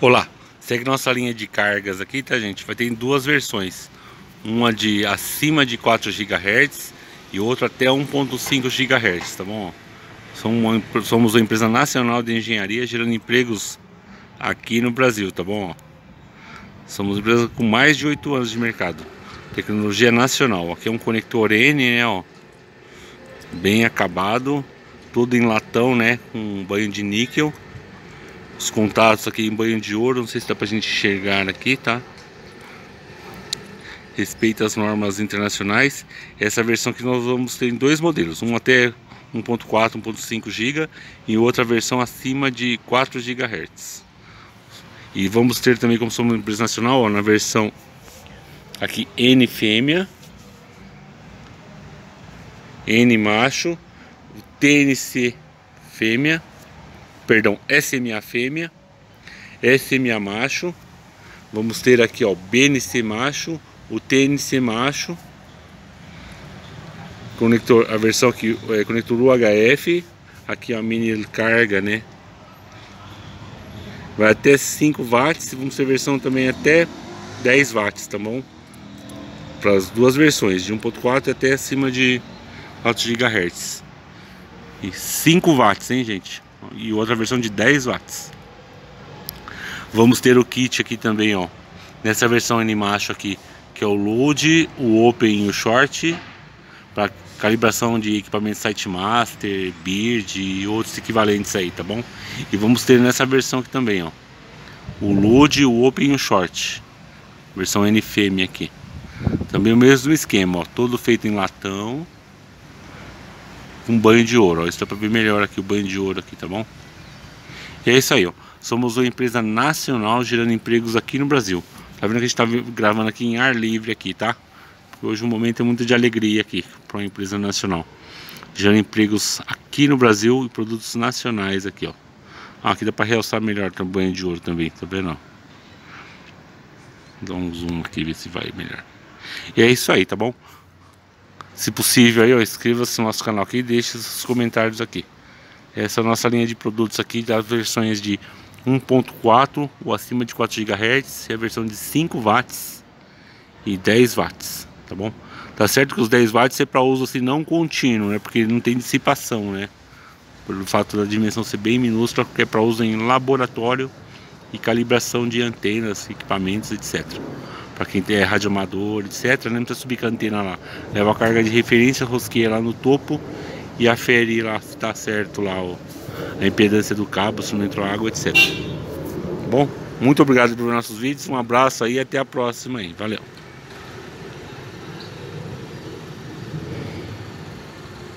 Olá, segue nossa linha de cargas aqui, tá gente? Vai ter duas versões. Uma de acima de 4 GHz e outra até 1.5 GHz, tá bom? Somos uma, empresa nacional de engenharia gerando empregos aqui no Brasil, tá bom? Somos uma empresa com mais de 8 anos de mercado. Tecnologia nacional. Aqui é um conector N, né, ó. Bem acabado, todo em latão, né, com banho de níquel os contatos aqui em banho de ouro, não sei se dá pra gente enxergar aqui, tá? Respeita as normas internacionais. Essa versão que nós vamos ter em dois modelos, um até 1.4, 1.5 GB e outra versão acima de 4 GHz. E vamos ter também, como somos uma empresa nacional, ó, na versão aqui N fêmea, N macho, TNC fêmea perdão, SMA fêmea, SMA macho. Vamos ter aqui, ó, BNC macho, o TNC macho. Conector, a versão aqui é conector UHF, aqui a mini carga, né? Vai até 5 watts, vamos ter versão também até 10 watts, tá bom? Para as duas versões, de 1.4 até acima de 4 GHz. E 5 watts, hein, gente? E outra versão de 10 watts. Vamos ter o kit aqui também, ó. Nessa versão N macho aqui, que é o load, o open e o short para calibração de equipamento SiteMaster, Beard e outros equivalentes aí, tá bom? E vamos ter nessa versão aqui também, ó. O load, o open e o short. Versão NFM aqui. Também o mesmo esquema, ó, todo feito em latão com banho de ouro. Isso dá para ver melhor aqui o banho de ouro aqui, tá bom? E é isso aí, ó. Somos uma empresa nacional gerando empregos aqui no Brasil. Tá vendo que a gente tá gravando aqui em ar livre aqui, tá? Porque hoje o momento é muito de alegria aqui para uma empresa nacional. Gerando empregos aqui no Brasil e produtos nacionais aqui, ó. Ah, aqui dá para realçar melhor o banho de ouro também, tá vendo? Dá um zoom aqui, ver se vai melhor. E é isso aí, tá bom? Se possível aí, inscreva-se no nosso canal aqui e deixe os comentários aqui. Essa é a nossa linha de produtos aqui das versões de 1.4 ou acima de 4 GHz e a versão de 5 watts e 10 watts, tá bom? Tá certo que os 10 watts é para uso assim não contínuo, né? Porque não tem dissipação, né? Pelo fato da dimensão ser bem minúscula, porque é para uso em laboratório e calibração de antenas, equipamentos, etc para quem é radioamador, etc. Né? Não precisa subir com a antena lá. Leva a carga de referência, rosqueia lá no topo e aferir lá se está certo lá ó, a impedância do cabo, se não entrou água, etc. Bom, muito obrigado por nossos vídeos, um abraço aí e até a próxima aí. Valeu!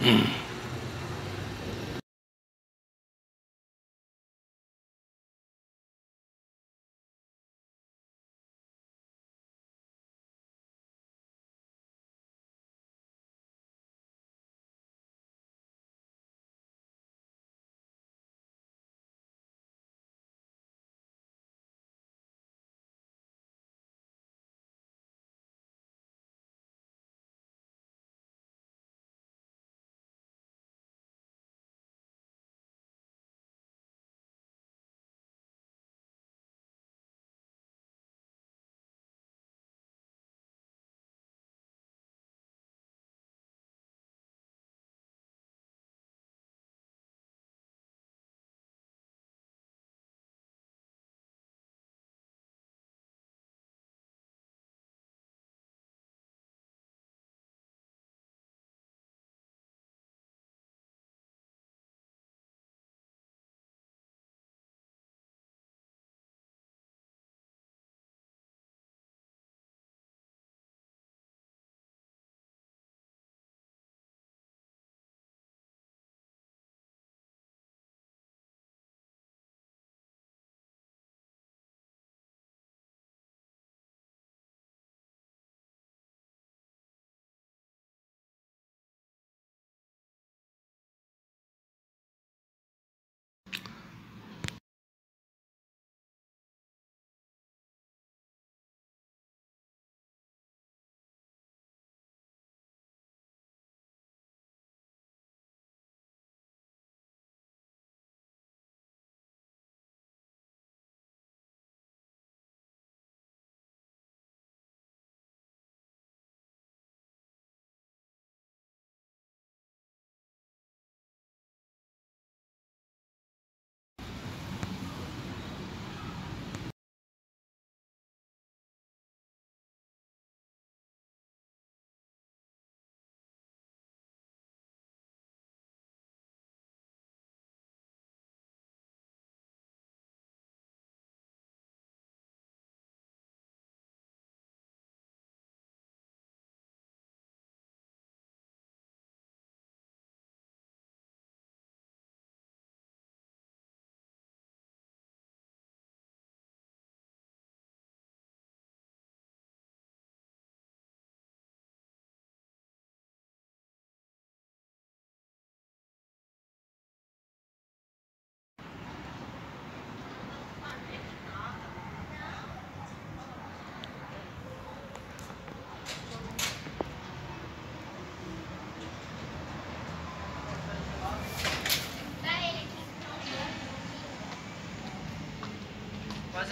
Hum.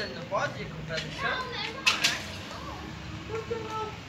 Ele não pode comprar no chão? Por que não?